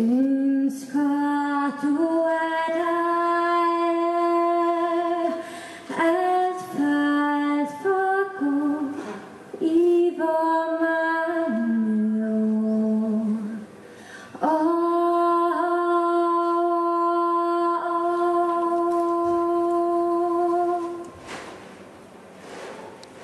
Mm.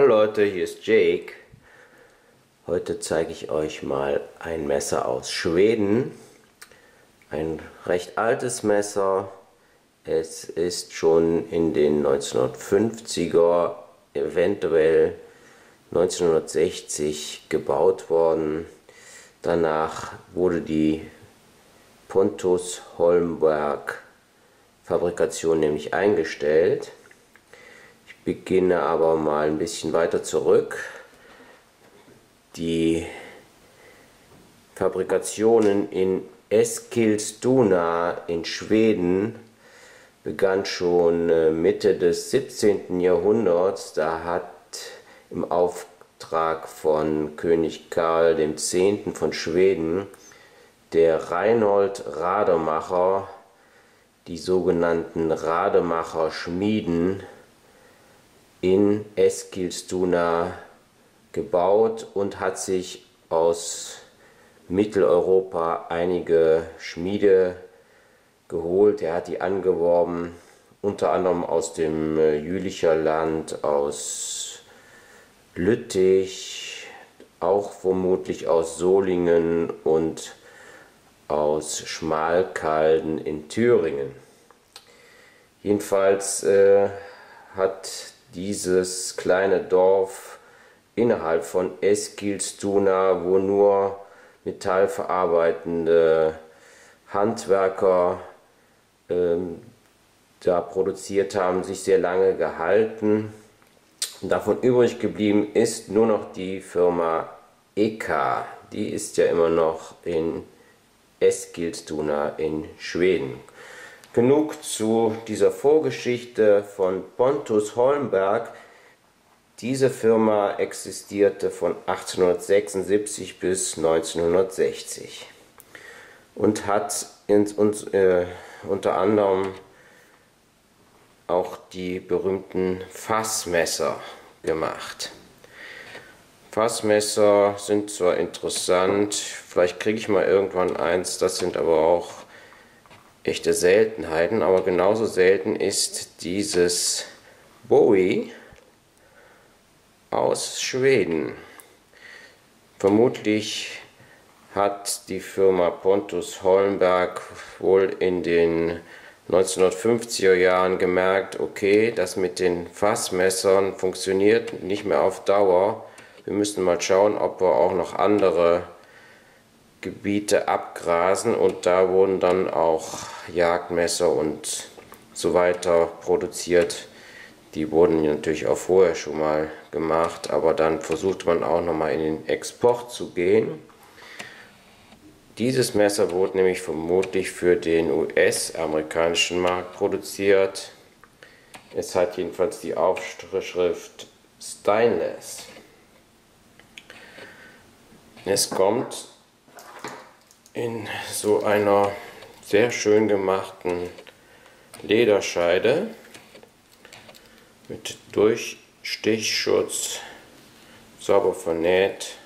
Hallo Leute, hier ist Jake. Heute zeige ich euch mal ein Messer aus Schweden. Ein recht altes Messer. Es ist schon in den 1950er, eventuell 1960 gebaut worden. Danach wurde die Pontus Holmberg Fabrikation nämlich eingestellt. Beginne aber mal ein bisschen weiter zurück. Die Fabrikationen in Eskilstuna in Schweden begann schon äh, Mitte des 17. Jahrhunderts. Da hat im Auftrag von König Karl X. von Schweden der Reinhold Rademacher die sogenannten Rademacher Schmieden in Eskilstuna gebaut und hat sich aus Mitteleuropa einige Schmiede geholt. Er hat die angeworben, unter anderem aus dem äh, Jülicher Land, aus Lüttich, auch vermutlich aus Solingen und aus Schmalkalden in Thüringen. Jedenfalls äh, hat dieses kleine Dorf innerhalb von Eskilstuna, wo nur metallverarbeitende Handwerker ähm, da produziert haben, sich sehr lange gehalten. Davon übrig geblieben ist nur noch die Firma EK. Die ist ja immer noch in Eskilstuna in Schweden. Genug zu dieser Vorgeschichte von Pontus Holmberg. Diese Firma existierte von 1876 bis 1960 und hat ins, uns, äh, unter anderem auch die berühmten Fassmesser gemacht. Fassmesser sind zwar interessant, vielleicht kriege ich mal irgendwann eins, das sind aber auch echte Seltenheiten, aber genauso selten ist dieses Bowie aus Schweden. Vermutlich hat die Firma Pontus Holmberg wohl in den 1950er Jahren gemerkt, okay, das mit den Fassmessern funktioniert nicht mehr auf Dauer. Wir müssen mal schauen, ob wir auch noch andere Gebiete abgrasen und da wurden dann auch Jagdmesser und so weiter produziert. Die wurden natürlich auch vorher schon mal gemacht, aber dann versucht man auch nochmal in den Export zu gehen. Dieses Messer wurde nämlich vermutlich für den US-amerikanischen Markt produziert. Es hat jedenfalls die Aufschrift Stainless. Es kommt in so einer sehr schön gemachten Lederscheide mit Durchstichschutz, sauber vernäht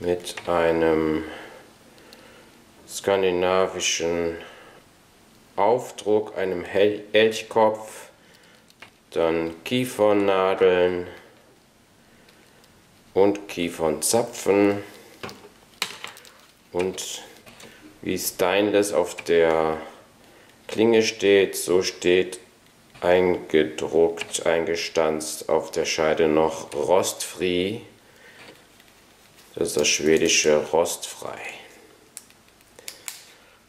mit einem skandinavischen Aufdruck, einem Elchkopf, dann Kiefernadeln und Kiefernzapfen und wie Stainless auf der Klinge steht, so steht eingedruckt, eingestanzt auf der Scheide noch rostfree. Das ist das schwedische rostfrei.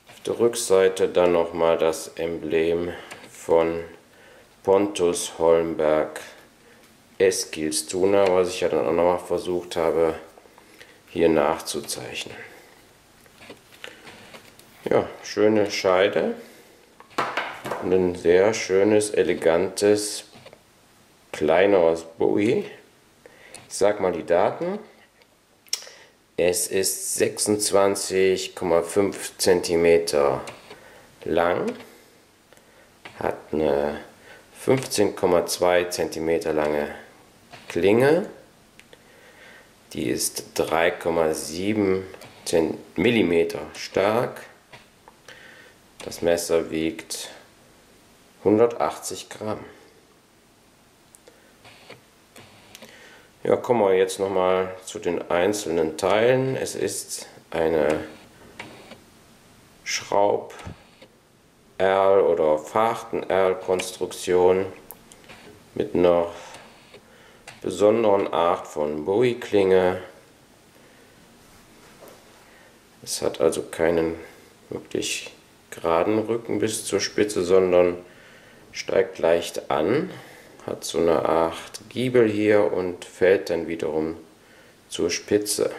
Auf der Rückseite dann nochmal das Emblem von Pontus Holmberg Eskilstuna, was ich ja dann auch nochmal versucht habe hier nachzuzeichnen. Ja, schöne Scheide und ein sehr schönes, elegantes, kleineres Bowie. Ich sag mal die Daten. Es ist 26,5 cm lang, hat eine 15,2 cm lange Klinge, die ist 3,7 mm stark das Messer wiegt 180 Gramm. Ja, kommen wir jetzt nochmal zu den einzelnen Teilen. Es ist eine Schraub- Erl oder Fachten-Erl-Konstruktion mit einer besonderen Art von Bowie-Klinge. Es hat also keinen wirklich geraden Rücken bis zur Spitze, sondern steigt leicht an, hat so eine Art Giebel hier und fällt dann wiederum zur Spitze.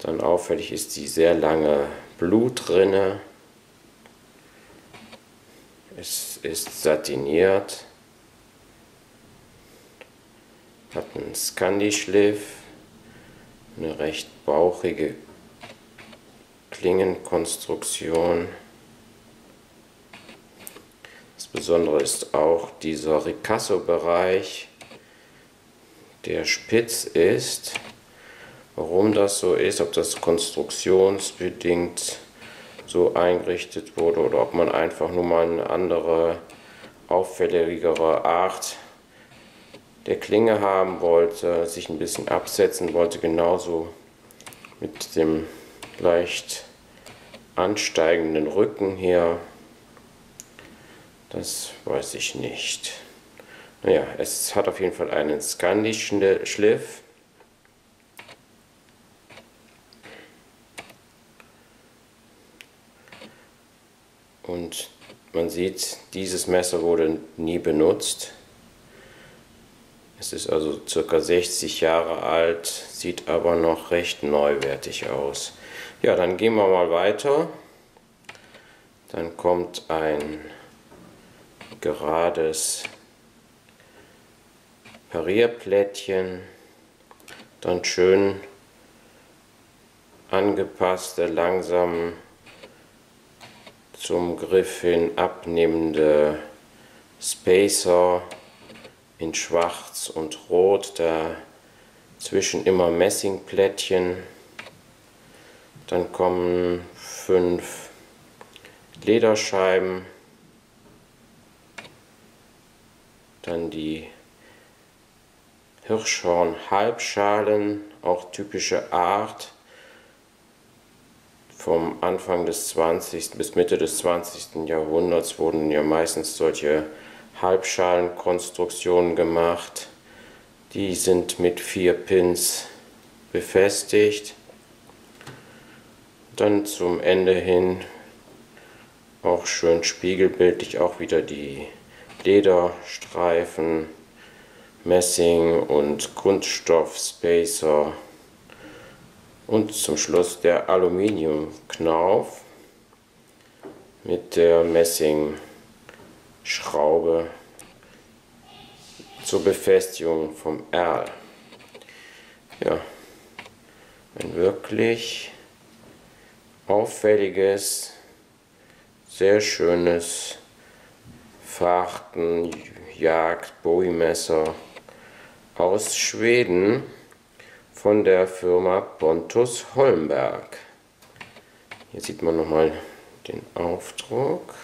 Dann auffällig ist die sehr lange Blutrinne. Es ist satiniert, hat einen Scandi-Schliff, eine recht bauchige Klingenkonstruktion. Das Besondere ist auch dieser Ricasso-Bereich, der spitz ist. Warum das so ist, ob das konstruktionsbedingt so eingerichtet wurde oder ob man einfach nur mal eine andere, auffälligere Art der Klinge haben wollte, sich ein bisschen absetzen wollte, genauso mit dem leicht ansteigenden Rücken hier. Das weiß ich nicht. Naja, es hat auf jeden Fall einen skandischen Schliff. Und man sieht, dieses Messer wurde nie benutzt. Es ist also ca. 60 Jahre alt, sieht aber noch recht neuwertig aus. Ja, dann gehen wir mal weiter. Dann kommt ein gerades Parierplättchen, dann schön angepasste, langsam zum Griff hin abnehmende Spacer in schwarz und rot, dazwischen immer Messingplättchen dann kommen fünf Lederscheiben. Dann die Hirschhorn-Halbschalen, auch typische Art. Vom Anfang des 20. bis Mitte des 20. Jahrhunderts wurden ja meistens solche Halbschalenkonstruktionen gemacht. Die sind mit vier Pins befestigt. Dann zum Ende hin auch schön spiegelbildlich auch wieder die Lederstreifen, Messing und Kunststoff Spacer und zum Schluss der Aluminiumknauf mit der Messingschraube zur Befestigung vom Erl. Ja, ein wirklich auffälliges, sehr schönes Fachten, Jagd, Bowie-Messer aus Schweden von der Firma Pontus Holmberg. Hier sieht man nochmal den Aufdruck.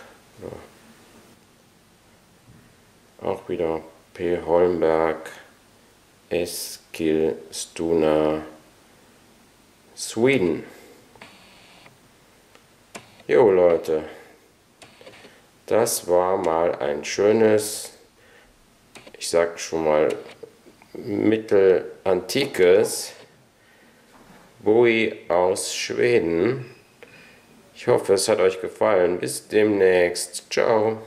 Auch wieder P. Holmberg, Eskilstuna, Sweden. Jo Leute, das war mal ein schönes, ich sag schon mal mittelantikes Bowie aus Schweden. Ich hoffe, es hat euch gefallen. Bis demnächst. Ciao.